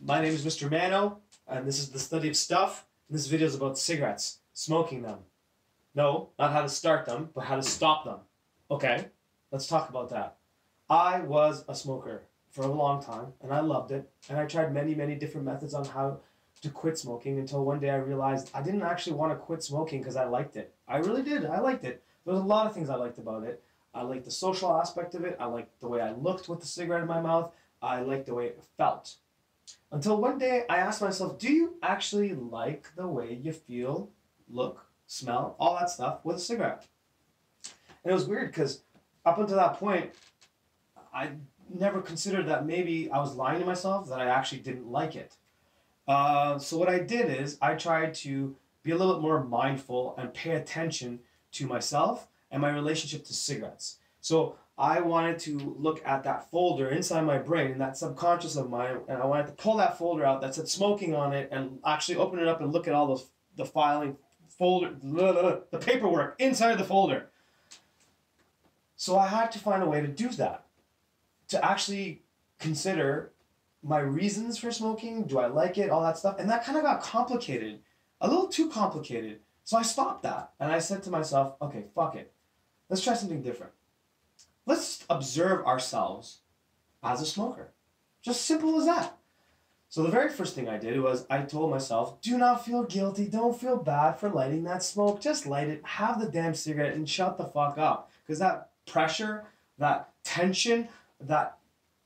My name is Mr. Mano, and this is the study of stuff. And this video is about cigarettes, smoking them. No, not how to start them, but how to stop them. Okay, let's talk about that. I was a smoker for a long time, and I loved it. And I tried many, many different methods on how to quit smoking until one day I realized I didn't actually want to quit smoking because I liked it. I really did. I liked it. There was a lot of things I liked about it. I liked the social aspect of it. I liked the way I looked with the cigarette in my mouth. I liked the way it felt. Until one day I asked myself, do you actually like the way you feel, look, smell, all that stuff with a cigarette? And it was weird because up until that point, I never considered that maybe I was lying to myself, that I actually didn't like it. Uh, so what I did is I tried to be a little bit more mindful and pay attention to myself and my relationship to cigarettes. So I wanted to look at that folder inside my brain, that subconscious of mine, and I wanted to pull that folder out that said smoking on it and actually open it up and look at all those the filing folder, the paperwork inside the folder. So I had to find a way to do that, to actually consider my reasons for smoking. Do I like it? All that stuff, and that kind of got complicated, a little too complicated. So I stopped that and I said to myself, okay, fuck it. Let's try something different. Let's observe ourselves as a smoker. Just simple as that. So the very first thing I did was I told myself, do not feel guilty, don't feel bad for lighting that smoke. Just light it, have the damn cigarette, and shut the fuck up. Because that pressure, that tension, that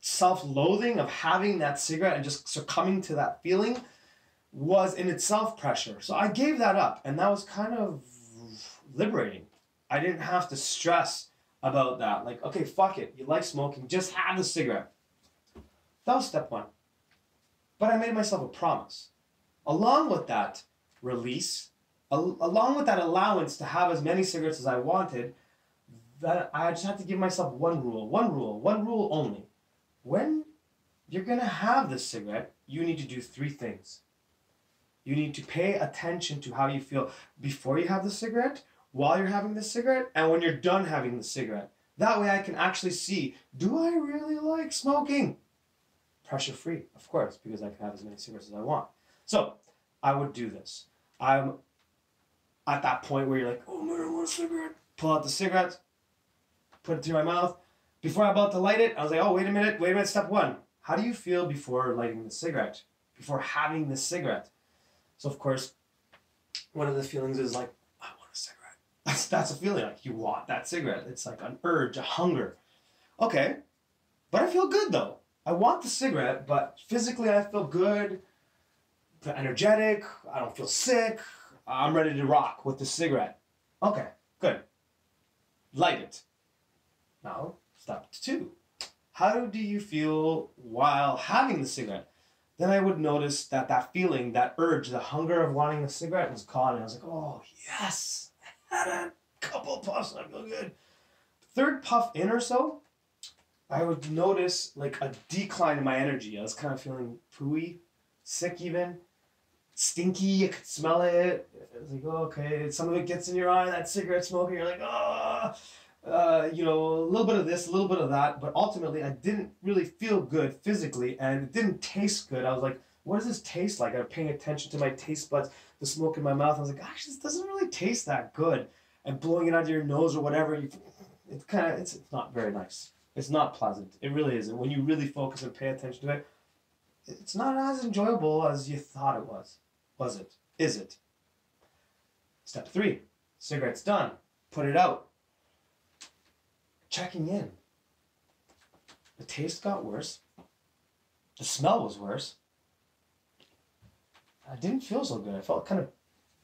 self-loathing of having that cigarette and just succumbing to that feeling was in itself pressure. So I gave that up, and that was kind of liberating. I didn't have to stress about that. Like, okay, fuck it. You like smoking, just have the cigarette. That was step one. But I made myself a promise. Along with that release, al- along with that allowance to have as many cigarettes as I wanted, that I just had to give myself one rule, one rule, one rule only. When you're gonna have this cigarette, you need to do three things. You need to pay attention to how you feel before you have the cigarette, while you're having the cigarette, and when you're done having the cigarette. That way I can actually see do I really like smoking? Pressure free, of course, because I can have as many cigarettes as I want. So I would do this. I'm at that point where you're like, oh man, I want a cigarette. Pull out the cigarette, put it through my mouth. Before I'm about to light it, I was like, oh, wait a minute, wait a minute, step one. How do you feel before lighting the cigarette? Before having the cigarette? So of course, one of the feelings is like, I want a cigarette. That's that's a feeling like you want that cigarette. It's like an urge, a hunger. Okay, but I feel good though. I want the cigarette, but physically I feel good, feel energetic. I don't feel sick. I'm ready to rock with the cigarette. Okay, good. Light it. Now, step two. How do you feel while having the cigarette? then I would notice that that feeling, that urge, the hunger of wanting the cigarette was gone. And I was like, oh, yes, had a couple puffs and I feel good. Third puff in or so, I would notice like a decline in my energy. I was kind of feeling pooey, sick even, stinky. I could smell it. I was like, oh, okay. Some of it gets in your eye, that cigarette smoke, you're like, oh uh, you know, a little bit of this, a little bit of that, but ultimately I didn't really feel good physically and it didn't taste good. I was like, what does this taste like? I'm paying attention to my taste buds, the smoke in my mouth. I was like, gosh, this doesn't really taste that good. And blowing it out of your nose or whatever, you, it's kind of, it's, it's not very nice. It's not pleasant. It really isn't. When you really focus and pay attention to it, it's not as enjoyable as you thought it was. Was it? Is it? Step three, cigarette's done. Put it out checking in. The taste got worse. The smell was worse. I didn't feel so good. I felt kind of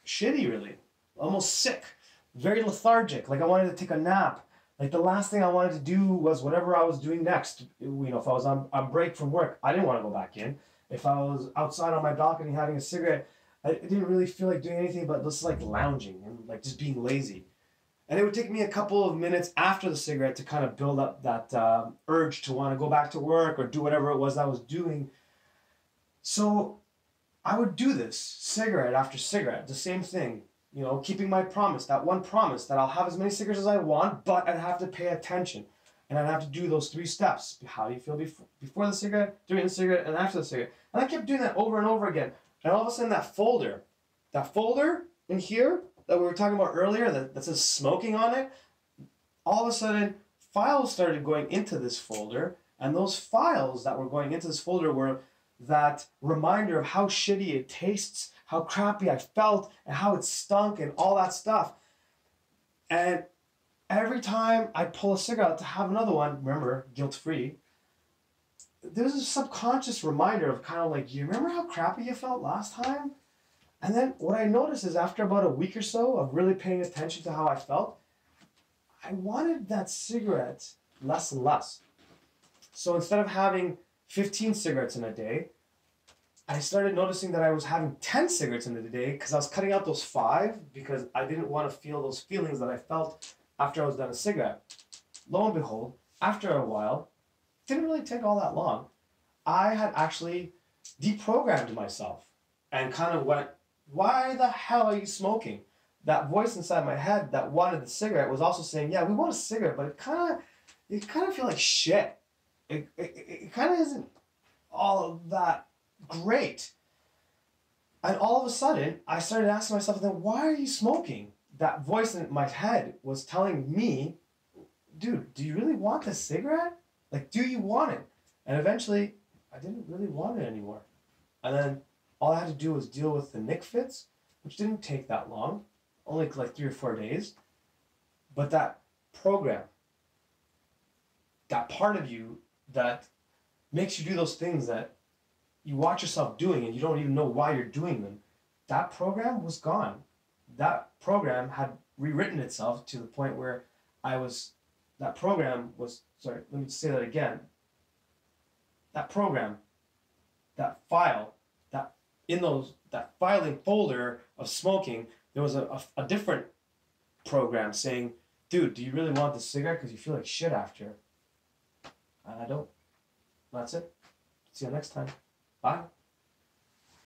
shitty, really. Almost sick. Very lethargic. Like I wanted to take a nap. Like the last thing I wanted to do was whatever I was doing next. You know, if I was on, on break from work, I didn't want to go back in. If I was outside on my balcony having a cigarette, I didn't really feel like doing anything but just like lounging and like just being lazy. And it would take me a couple of minutes after the cigarette to kind of build up that uh, urge to want to go back to work or do whatever it was I was doing. So I would do this cigarette after cigarette, the same thing. You know, keeping my promise, that one promise that I'll have as many cigarettes as I want, but I'd have to pay attention. and I'd have to do those three steps. How do you feel before, before the cigarette, during the cigarette, and after the cigarette? And I kept doing that over and over again. And all of a sudden, that folder, that folder in here that we were talking about earlier that, that says smoking on it, all of a sudden, files started going into this folder. And those files that were going into this folder were that reminder of how shitty it tastes, how crappy I felt, and how it stunk, and all that stuff. And every time I pull a cigarette to have another one, remember, guilt free, there's a subconscious reminder of kind of like, you remember how crappy you felt last time? And then what I noticed is after about a week or so of really paying attention to how I felt, I wanted that cigarette less and less. So instead of having 15 cigarettes in a day, I started noticing that I was having 10 cigarettes in a day because I was cutting out those five because I didn't want to feel those feelings that I felt after I was done a cigarette. Lo and behold, after a while, didn't really take all that long, I had actually deprogrammed myself and kind of went, why the hell are you smoking? That voice inside my head that wanted the cigarette was also saying, yeah, we want a cigarette, but it kind of, you kind of feel like shit. It, it, it kind of isn't all that great. And all of a sudden, I started asking myself, then why are you smoking? That voice in my head was telling me, dude, do you really want this cigarette? Like, do you want it? And eventually, I didn't really want it anymore. And then all I had to do was deal with the nic fits, which didn't take that long, only like three or four days. But that program, that part of you that makes you do those things that you watch yourself doing and you don't even know why you're doing them, that program was gone. That program had rewritten itself to the point where I was, that program was, sorry, let me say that again. That program, that file, that in those, that filing folder of smoking, there was a, a, a different program saying, dude, do you really want this cigarette because you feel like shit after? And I don't. That's it. See you next time. Bye.